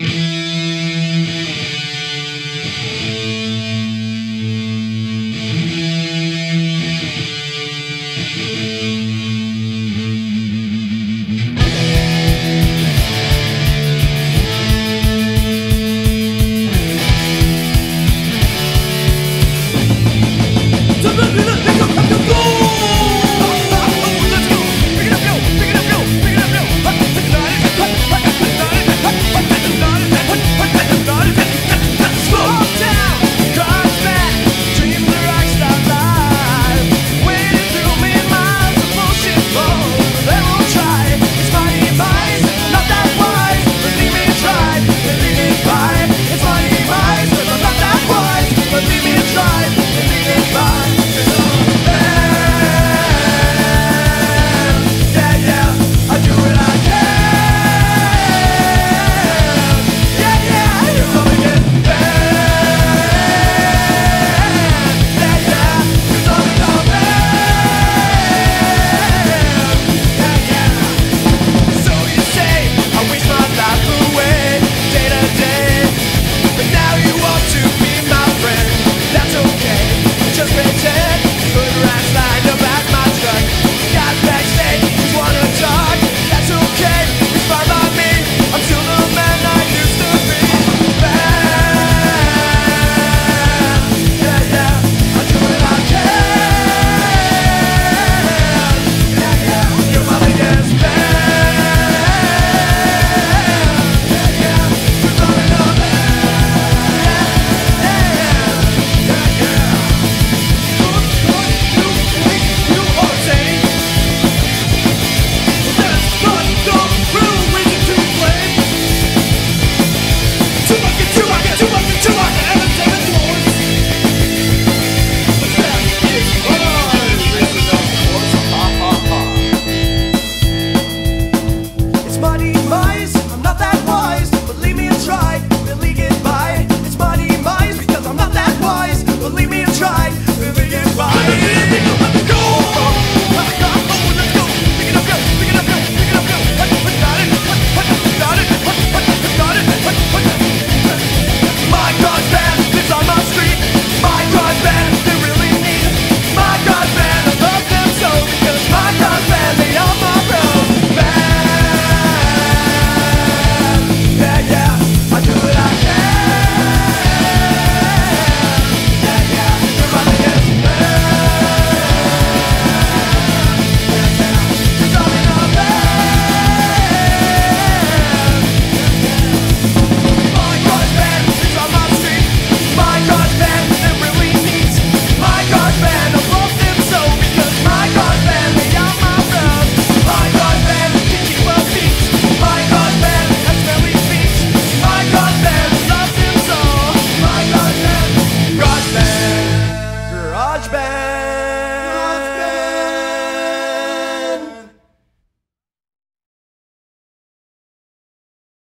you